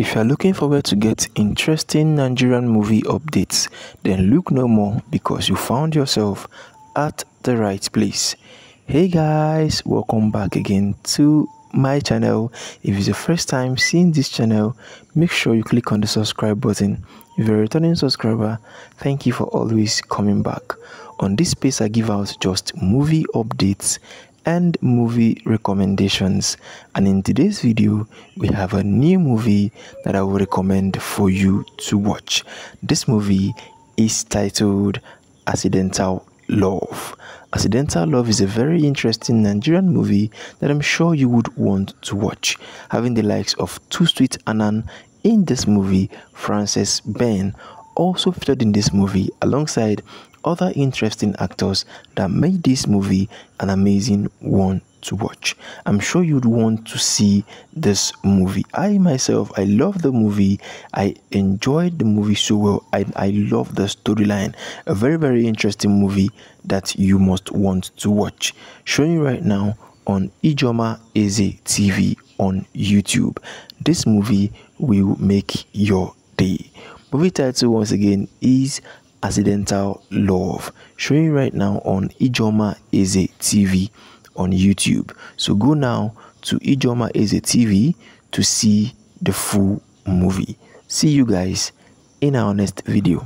If you are looking forward to get interesting Nigerian movie updates, then look no more because you found yourself at the right place. Hey guys, welcome back again to my channel. If it's your first time seeing this channel, make sure you click on the subscribe button. If you're a returning subscriber, thank you for always coming back. On this space, I give out just movie updates and movie recommendations. And in today's video we have a new movie that I will recommend for you to watch. This movie is titled Accidental Love. Accidental Love is a very interesting Nigerian movie that I'm sure you would want to watch. Having the likes of Toosweet Annan in this movie Frances Ben also featured in this movie alongside other interesting actors that made this movie an amazing one to watch. I'm sure you'd want to see this movie. I myself, I love the movie. I enjoyed the movie so well. I, I love the storyline. A very, very interesting movie that you must want to watch. Showing you right now on Ijoma Eze TV on YouTube. This movie will make your day. Movie title once again is accidental love showing right now on Ijoma Eze TV on YouTube. So go now to Ijoma Eze TV to see the full movie. See you guys in our next video.